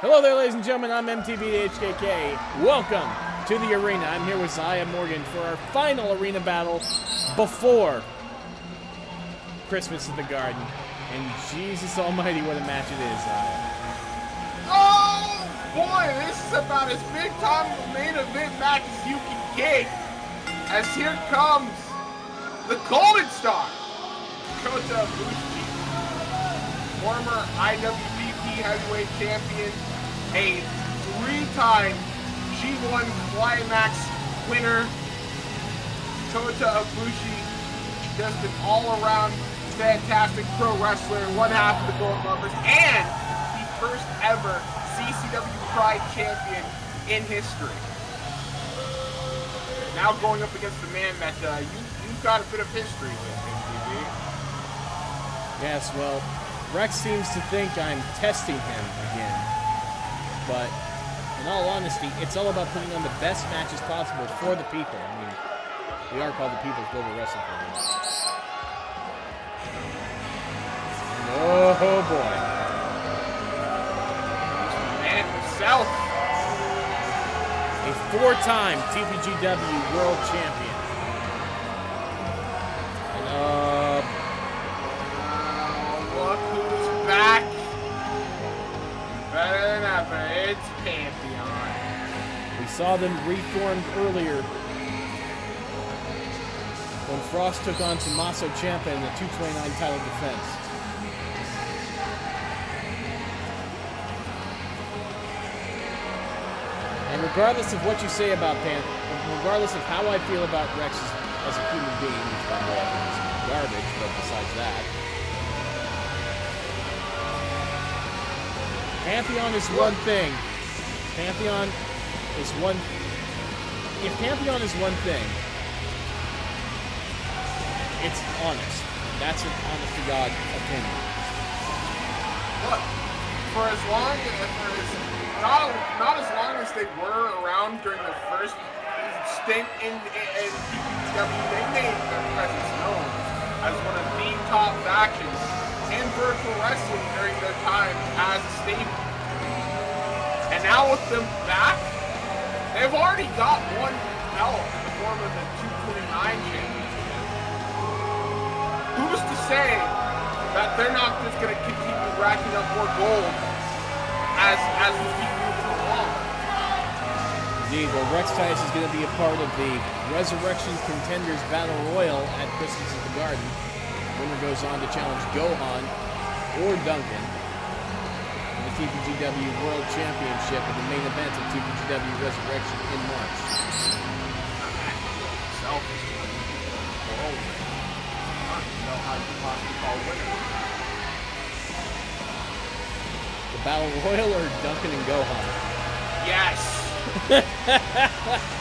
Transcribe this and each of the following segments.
Hello there, ladies and gentlemen. I'm MTB HKK. Welcome to the arena. I'm here with Zahiah Morgan for our final arena battle before Christmas at the Garden. And Jesus Almighty, what a match it is, Zahiah. Oh boy, this is about as big time a main event match as you can get. As here comes the Golden Star, Kota Ibushi, former IWGP Heavyweight Champion, a three-time G1 Climax winner. Kota Ibushi, just an all-around fantastic pro wrestler, one half of the Golden Lovers, and the first ever CCW Pride champion in history. Now going up against the man that uh, you you've got a bit of history with, MTB. Yes, well, Rex seems to think I'm testing him again. But in all honesty, it's all about putting on the best matches possible for the people. I mean, we are called the People's Global Wrestling Federation. Oh boy. Man himself. A four-time TPGW World Champion. It's Pantheon. we saw them reformed earlier when Frost took on Tommaso Ciampa in the 229 title defense. And regardless of what you say about Pan, regardless of how I feel about Rex as, a human being, which by the way I is garbage, but besides that, Pantheon is one thing. Pantheon is one. If Pantheon is one thing, it's honest. That's an honest to God opinion. Look, for as long as not not as long as they were around during the first stint in in PPW, they made their presence known as one of the top factions in virtual wrestling during their time as a stable. And now with them back, they've already got one belt in the form of the 229 championship. Who's to say that they're not just going to continue racking up more gold as as we keep moving along? Indeed, well, Rex Teitus is going to be a part of the Resurrection Contenders Battle Royal at Christmas at the Garden. Winner goes on to challenge Gohan or Duncan TPGW World Championship in the main event of TPGW Resurrection in March. Selfish. I don't even know how you possibly call winner. The Battle Royal or Duncan and Gohan? Yes.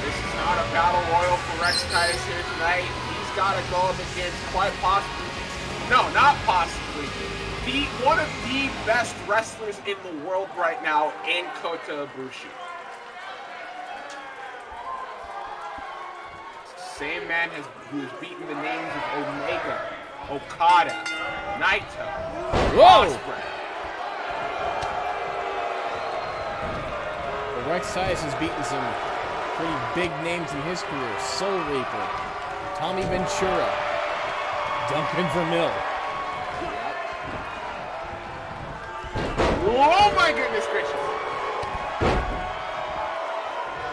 This is not a battle royal for Rex Teitus here tonight. Got to go up against quite possibly, no, not possibly, the one of the best wrestlers in the world right now in Kota Ibushi. Same man has who's beaten the names of Omega, Okada, Naito, Whoa! Ospreay. Well, Rex Teitus has beaten some pretty big names in his career. Soul Reaper, Tommy Ventura, Duncan Vermill. Oh my goodness gracious!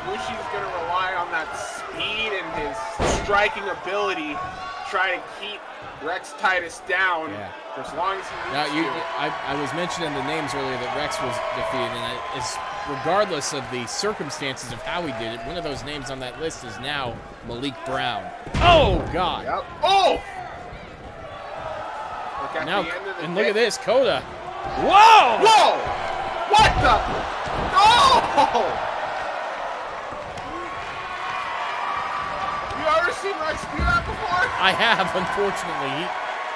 Bushi's gonna rely on that speed and his striking ability, to try to keep Rex Teitus down Yeah. for as long as he needs Now, you, to. I, I was mentioning the names earlier that Rex was defeated, and I, is regardless of the circumstances of how he did it, one of those names on that list is now Malik Brown. Oh God! Yep. Oh! Look at Now, the end of the and look day- at this, Kota. Whoa! Whoa! What the? Oh! You ever seen Rex do that before? I have, unfortunately. He,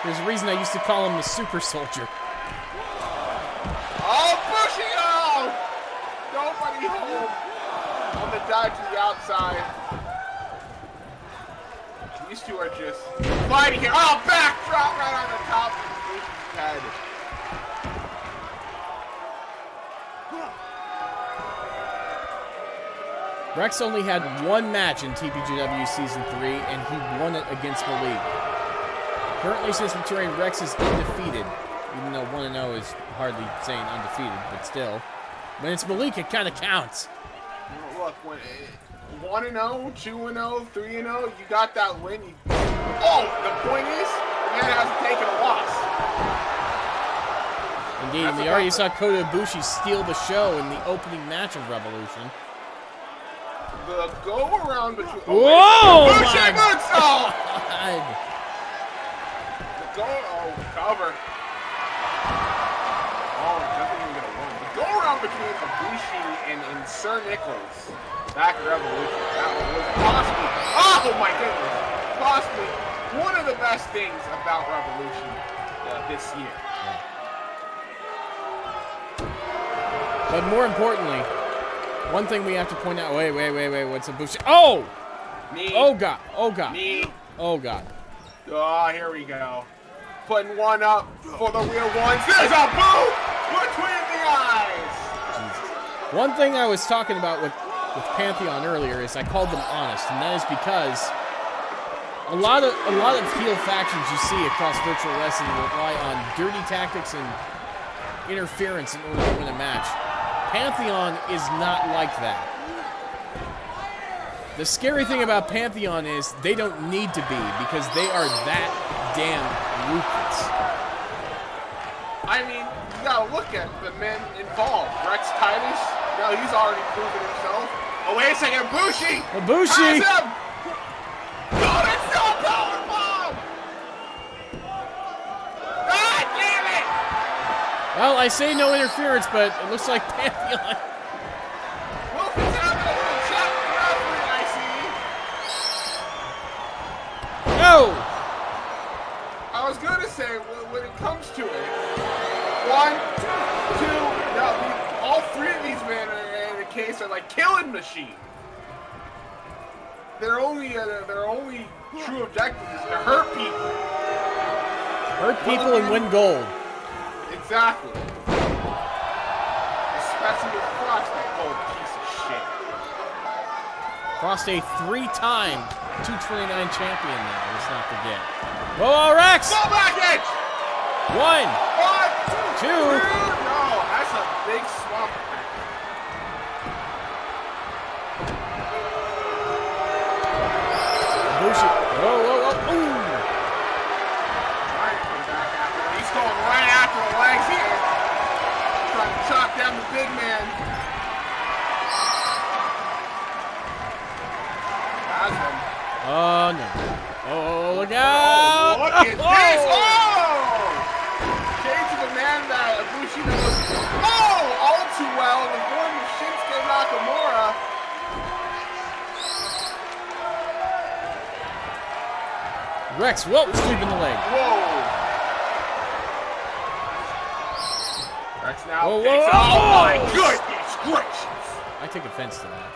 there's a reason I used to call him the Super Soldier. Oh, pushing out! Home on the dive to the outside. these two are just fighting here. Oh, backdrop right on the top of Ibushi's head. Rex only had one match in TPGW Season 3, and he won it against Malik. Currently, since returning, Rex is undefeated, even though 1 0 is hardly saying undefeated, but still. When it's Malik, it kind of counts. Look, when, eh, 1 0, 2 0, 3 0, you got that win. You, oh, the point is, the man hasn't taken a loss. Indeed, That's we already saw. Kota Ibushi steal the show in the opening match of Revolution. The go around between. Whoa, Oh, my Bushi moonsault! God. The go. Oh, cover. Oh, doesn't even get a one. The go around between Ibushi and, and Sir Nichols back at Revolution. That was possibly. Oh my goodness! Possibly one of the best things about Revolution uh, this year. But more importantly, one thing we have to point out. Wait, wait, wait, wait. What's Ibushi? Oh! Knee. Oh God! Oh God! Knee. Oh God! Oh, here we go. Putting one up for the real ones. There's a boot One thing I was talking about with, with Pantheon earlier is I called them honest, and that is because a lot of a lot of heel factions you see across virtual wrestling rely on dirty tactics and interference in order to win a match. Pantheon is not like that. The scary thing about Pantheon is they don't need to be because they are that damn ruthless. I mean, you gotta look at the men involved. Rex Teitus, no, he's already proven himself. Oh, wait a second, Bushi! Ibushi! Has him! God, it's still a powerbomb! God damn it! Well, I say no interference, but it looks like Pantheon. Wilkins having a little chat with referee, I see. No! I was gonna say, when when it comes to it, one, two, no, the, all three of these men are in a case are like killing machine. Their only, uh, their only true objective is to hurt people. Hurt people and win gold. Exactly. Especially with Frost, that gold piece of shit. Crossed a three-time 229 champion now, let's not forget. Whoa, Rex! Go back it! One, One, two. No, that's a big swamp. Ibushi. Whoa, whoa, whoa. Ooh. Trying to come back after him. He's going right after the legs here. Trying to chop down the big man. Him. Oh, oh, no. Oh, look Oh, look at this! Oh! Shades of a man that Ibushi knows oh, all too well in the form of Shinsuke Nakamura. Rex, whoa, sweeping the leg. Whoa! Rex now Whoa, takes whoa, Oh my goodness gracious! I take offense to that.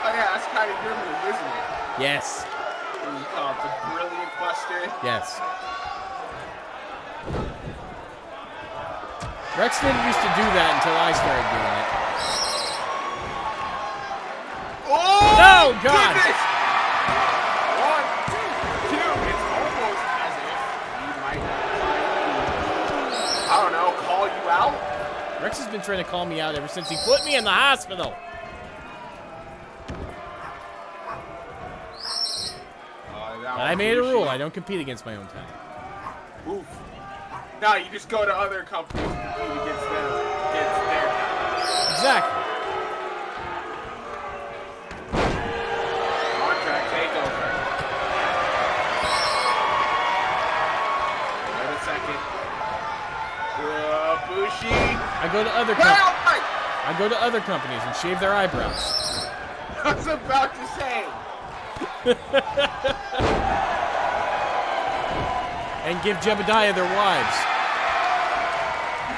Oh yeah, that's kind of move, isn't it? Yes, What do you call it? The brilliant buster. yes. Rex didn't used to do that until I started doing it. Oh! Oh, God. Goodness! One, two, two. It's almost as if he might try to, I don't know, call you out. Rex has been trying to call me out ever since he put me in the hospital. Uh, I made a rule. I don't compete against my own talent. Oof. No, you just go to other companies and compete against them, against their talent. Exactly. I go to other Well, com- I go to other companies and shave their eyebrows. I was about to say. and give Jebediah their wives.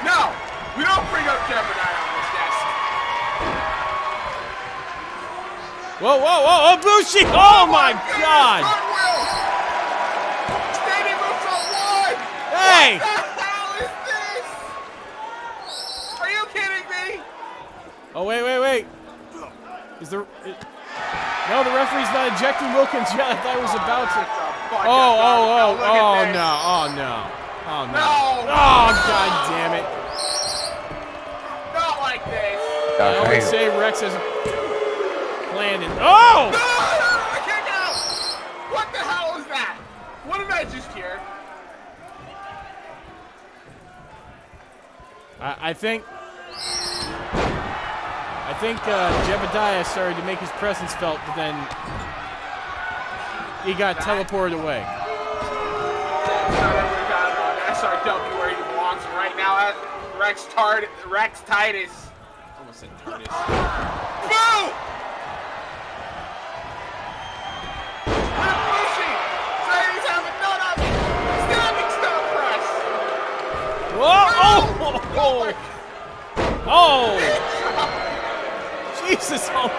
No, we don't bring up Gemini on this desk. Whoa, whoa, whoa! Oh, oh, oh my God! Cartwheel! Standing moves on one! Hey! What the hell is this? Are you kidding me? Oh wait, wait, wait. Is there? Is, no, the referee's not ejecting Wilkins yet. I thought he was about to. Oh, That's oh, oh, oh, oh, garbage. Now look oh no, oh no, oh no. No. Oh god damn it! Not like this. I always say Rex has a plan. And oh! No, I can't get out. What the hell is that? What did I just hear? I, I think. I think uh, Jebediah started to make his presence felt, but then he got teleported away. Sorry, we got on SRW where he belongs right now at Rex Tard Rex Teitus. Almost said Tardis. Boo! Ibushi! Saying he's having none of it! Standing star press! Whoa! Oh! Oh Oh! Jesus Almighty! This man is just pulling out all the stops!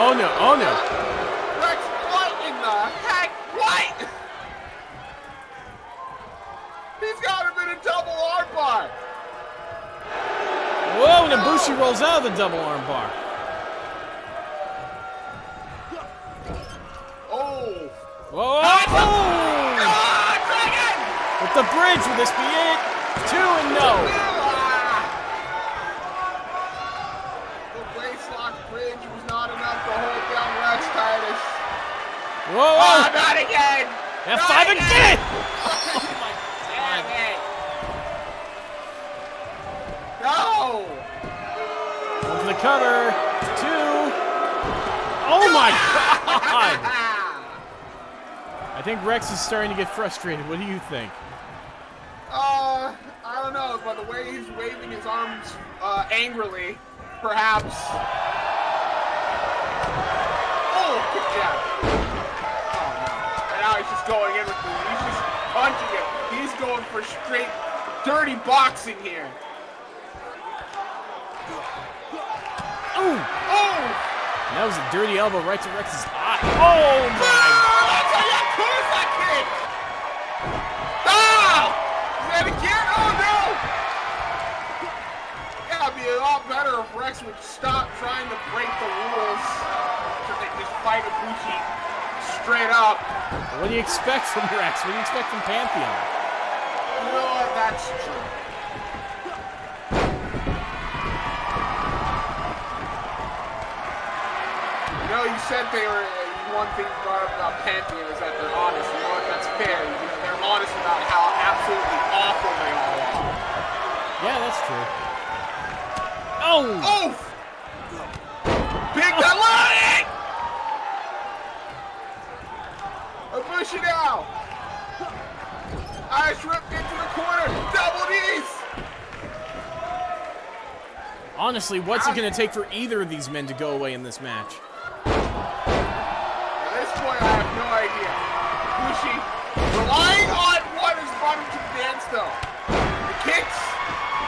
Oh no! Oh no! Rex, what in the heck? What? He's got him in a double armbar! Whoa! And Ibushi rolls out of the double arm bar. Oh! Whoa! Ah, oh! Ah, Dragon! With the bridge, will this be it? Two and no. Ah! The waistlock bridge was not enough to hold down Rex Teitus. Whoa! Oh, not again! F5 Not again! Damn it! No! One for the cover. Two. Oh my god! I think Rex is starting to get frustrated. What do you think? Uh, I don't know, by the way he's waving his arms uh, angrily, perhaps. Going for straight dirty boxing here. Ooh! Oh! That was a dirty elbow right to Rex's eye. Oh my! Oh, that's a Yakuza kick! Ah! Is that again? Oh no! Yeah, it'd be a lot better if Rex would stop trying to break the rules so they just fight Ibushi straight up. What do you expect from Rex? What do you expect from Pantheon? You? That's true. You know, you said they were. Uh, one thing you brought up about Pantheon is that they're honest. You know what? That's fair. They're honest about how absolutely awful they all are. Yeah, that's true. Oh! Oh! Big Deloitte! Ibushi now! Ice ripped into the corner. Double Honestly, what's it going to take for either of these men to go away in this match? At this point, I have no idea. Ibushi relying on what has brought him to the dance, though. The kicks,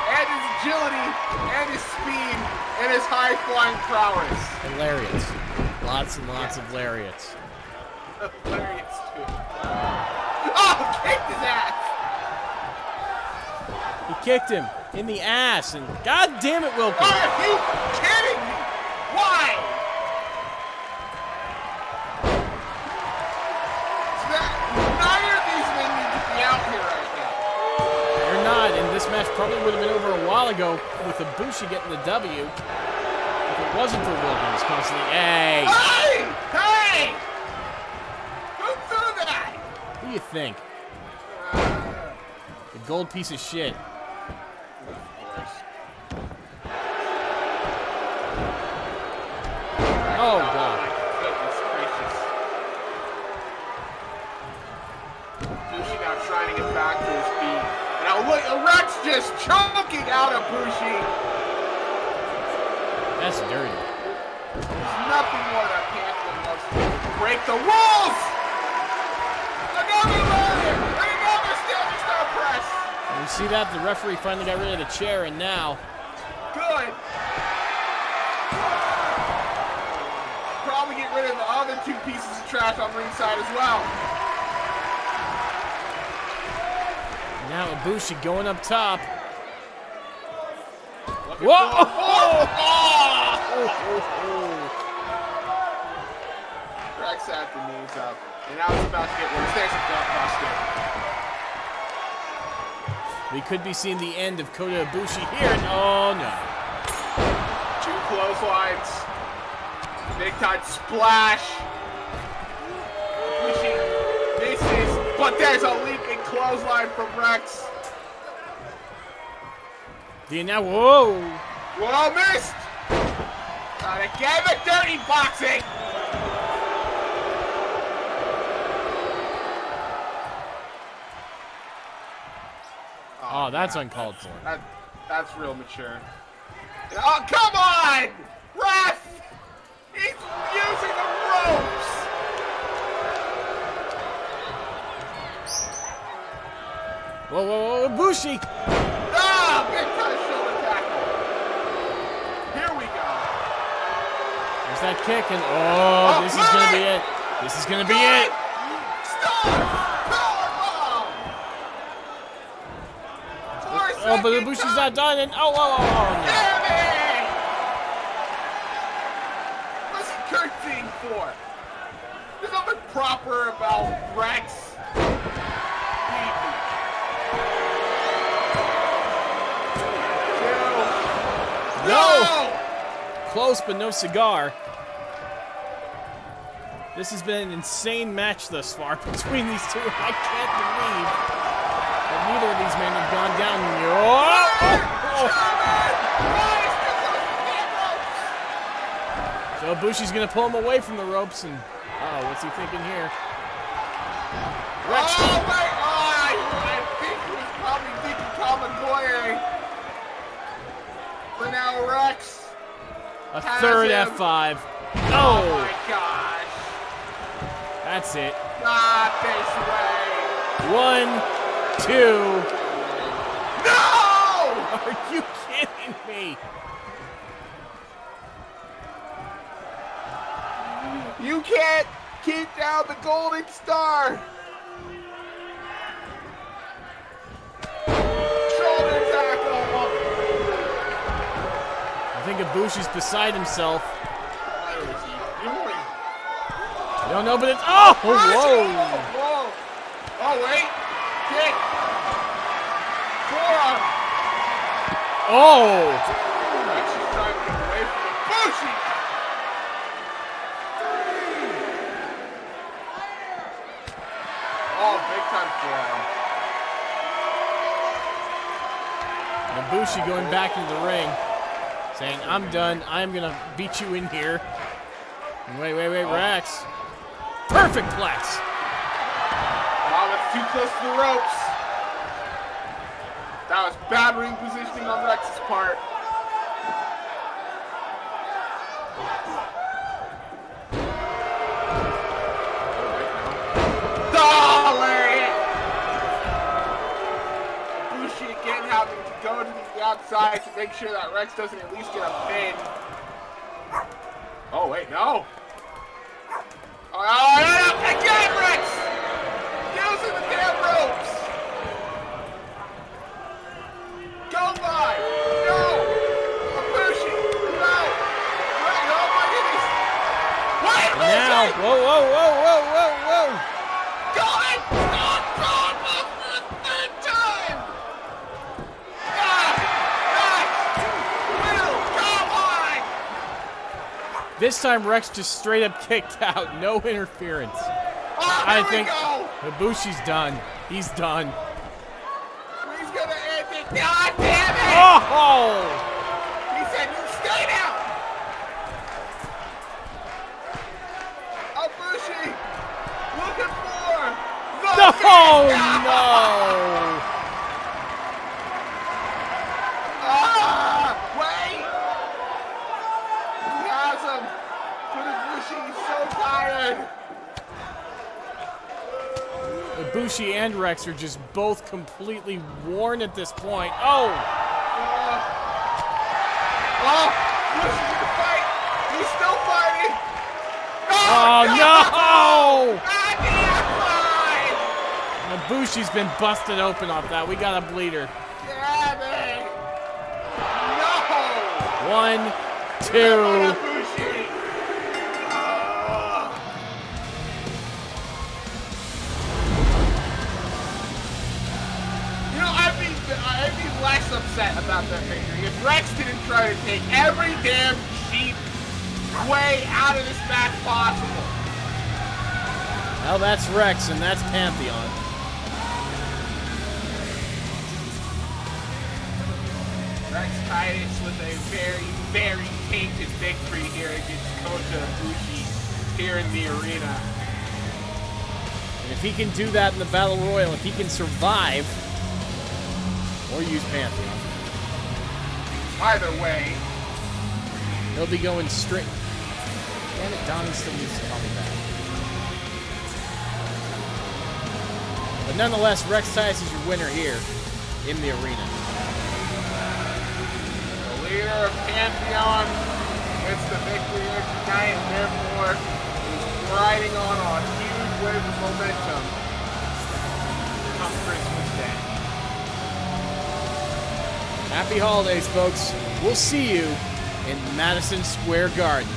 and his agility, and his speed, and his high-flying prowess. And lariats. Lots and lots of lariats. Hilarious, too. Oh, kicked his ass! He kicked him in the ass, and God damn it, Wilkins. Are you kidding me? Why? That, neither of these men need to be out here right now. They're not, and this match probably would have been over a while ago with Ibushi getting the W if it wasn't for Wilkins constantly. Hey! Hey! Hey! Who threw that? Who do you think? The gold piece of shit. Rex just choking out of Bushi. That's dirty. There's nothing more that Captain loves to break the walls. Another ladder. Another standing star press. You see that? The referee finally got rid of the chair, and now. Good. Probably get rid of the other two pieces of trash on ringside as well. Now Ibushi going up top. Whoa! Oh! Rex had the knees up. And now it's about to get worse. There's a gut buster. We could be seeing the end of Kota Ibushi here. Oh no. Two clotheslines. Big time splash. Ibushi misses, but there's a leaping clothesline from Rex. The now, whoa. Whoa, missed! Not again, the dirty boxing! Oh, oh that's uncalled for. That, that's real mature. Oh, come on! Ref! He's using the ropes! Whoa, whoa, whoa, Ibushi. Ah, big time shoulder tackle. Here we go. There's that kick, and oh, Oh, this is gonna be it. This is gonna be Good. it. Stop! Powerbomb! Four Oh, but Ibushi's time. not done, and oh, oh, oh, oh no. Damn it! What's he curtsying for? There's nothing proper about Rex. No! Close, but no cigar. This has been an insane match thus far between these two. I can't believe that neither of these men have gone down. Oh, oh, oh. So Bushi's gonna pull him away from the ropes, and oh, what's he thinking here? Rex, Oh my! I think was probably Dicky Kamigoye. But now Rex. a third him. F5. Oh Oh, my gosh. that's it. Not this way. One, two. No! Are you kidding me? You can't keep down the golden star. Think Ibushi's beside himself. I don't know, but it's oh! oh, whoa! Whoa! Oh wait! Kick! Forearm! Oh, Rex is trying to get away from the Bushi! Oh, big time forearm. Ibushi going back into the ring, saying, "I'm done. I'm gonna beat you in here." Wait, wait, wait, Rex. Perfect plex. Oh, that's too close to the ropes. That was bad ring positioning on Rex's part. Outside to make sure that Rex doesn't at least get a pin. Oh, wait, no. Oh, no, no, no, again, Rex! Using the damn ropes! Go by! No! Ibushi! No! Wait, oh my goodness! Wait, Now, whoa, whoa, whoa, whoa! Going! Stop! Stop! For the third time! Ah! Rex! Will! Come on! This time Rex just straight up kicked out, no interference. Oh, I think! Ibushi's done. He's done. He's gonna end it! God damn it! Oh! He said you stay down! Ibushi! Looking for the No! No! awesome. Bushi is so tired. Bushi and Rex are just both completely worn at this point. Oh! Uh, oh! Bushi's gonna fight! He's still fighting! Oh, oh no! no! Ah, Bushi's been busted open off that. We got a bleeder. Damn it! No! One, two. Less upset about that victory if Rex didn't try to take every damn cheap way out of this match possible. Well, that's Rex, and that's Pantheon. Rex Teitus with a very, very tainted victory here against Kota Ibushi here in the arena. And if he can do that in the Battle Royal, if he can survive, or use Pantheon, Either way, he'll be going straight. Damn it, Donnie still needs to call me back. But nonetheless, Rex Teitus is your winner here in the arena. the leader of Pantheon gets the victory here tonight and therefore is riding on a huge wave of momentum come Christmas Day. Happy holidays, folks. We'll see you in Madison Square Garden.